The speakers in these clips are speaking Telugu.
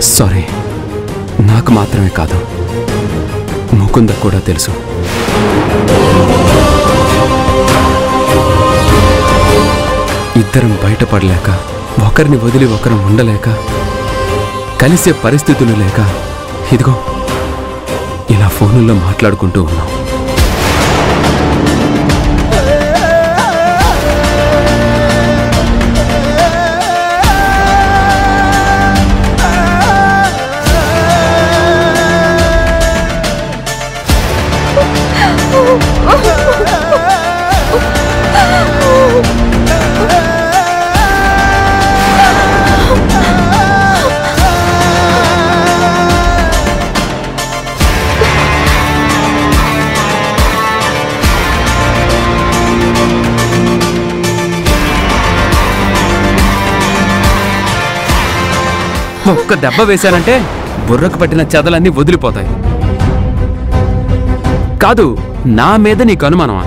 సారీ. నాకు మాత్రమే కాదు. ముకుంద కూడా తెలుసు. ఇద్దరం బయటపడలేక ఒకరిని వదిలి ఒకరం ఉండలేక కలిసే పరిస్థితులు లేక ఇదిగో ఇలా ఫోనుల్లో మాట్లాడుకుంటూ ఉన్నాం. ఒక్క దెబ్బ వేశానంటే బుర్రకు పట్టిన చెదలన్నీ వదిలిపోతాయి. కాదు నా మీద నీకు అనుమానమా?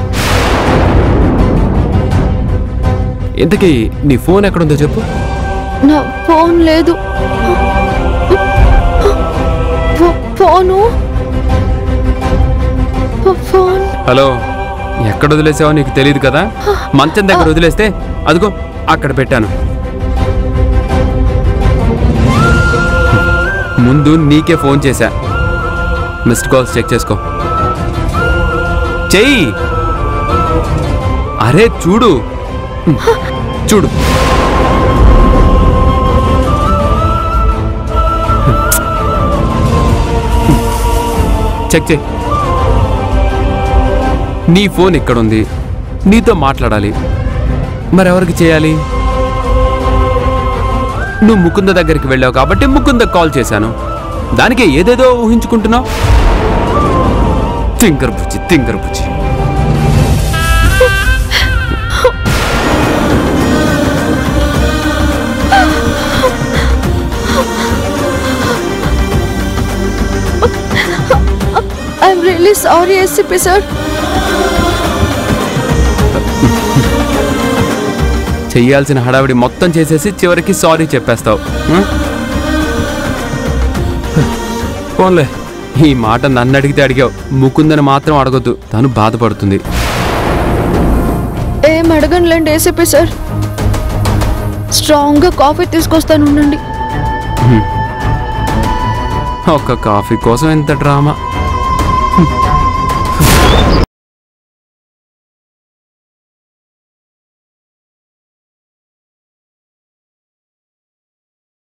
ఇంతకీ నీ ఫోన్ ఎక్కడుందో చెప్పు. నా ఫోన్ లేదు. ఫోన్? హలో ఎక్కడ వదిలేసావో నీకు తెలియదు కదా? మంచం దగ్గర వదిలేస్తే అదిగో అక్కడ పెట్టాను. ముందు నీకే ఫోన్ చేశా. మిస్డ్ కాల్స్ చెక్ చేసుకో. చెయ్యి. అరే చూడు. చూడు. చెక్ చేయి. నీ ఫోన్ ఎక్కడుంది నీతో మాట్లాడాలి. మరెవరికి చేయాలి? నువ్వు ముకుంద దగ్గరికి వెళ్ళావు కాబట్టి ముకుంద కాల్ చేశాను. దానికే ఏదేదో ఊహించుకుంటున్నావు? తింకర్ బుచ్చి తింకర్ బుచ్చి I'm really sorry ACP sir చెయ్యాల్సిన హడావిడి మొత్తం చేసేసి చివరికి సారీ చెప్పేస్తావు? పోన్లే. ఈ మాట నన్ను అడిగితే అడిగావు. ముకుందని మాత్రం అడగొద్దు. తను బాధపడుతుంది. ఏం అడగనులేండి ఏసీపీ సార్. స్ట్రాంగ్గా కాఫీ తీసుకొస్తాను ఉండండి. ఒక్క కాఫీ కోసం ఎంత డ్రామా?